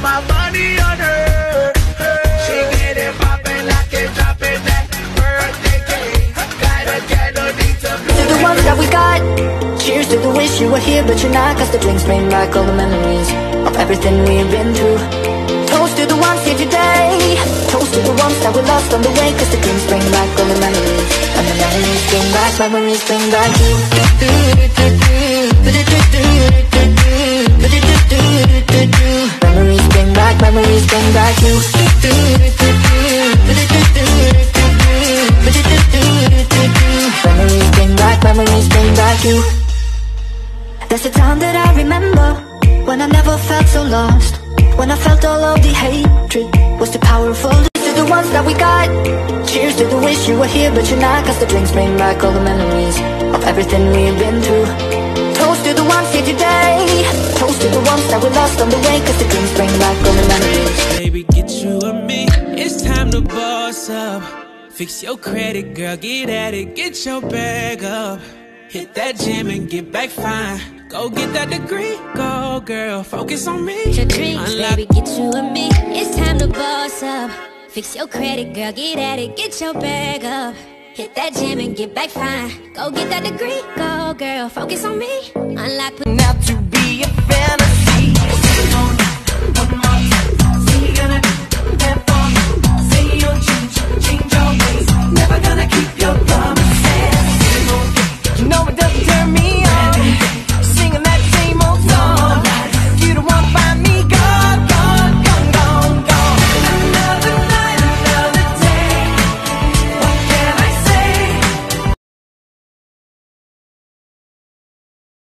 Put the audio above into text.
money on her. She get it poppin', lock it, drop it, that birthday cake. Got a candle, need to to the ones that we got Cheers to the wish you were here but you're not Cause the drinks bring back all the memories Of everything we've been through Toast to the ones here today Toast to the ones that we lost on the way Cause the drinks bring back all the memories And the memories bring back, memories bring back you memories back Memories back, memories bring back you time that I remember When I never felt so lost When I felt all of the hatred Was too powerful. To the ones that we got. Cheers to the wish you were here but you're not Cause the drinks bring back all the memories Of everything we've been through. Toast to the ones here today. Toast to the ones that we lost on the way Cause the drinks bring back all the memories Fix your credit, girl, get at it. Get your bag up. Hit that gym and get back fine. Go get that degree, go girl. Focus on me. your dreams, Unlock baby, get you and me. It's time to boss up. Fix your credit, girl, get at it, get your bag up. Hit that gym and get back fine. Go get that degree, go girl, focus on me. Unlock. Now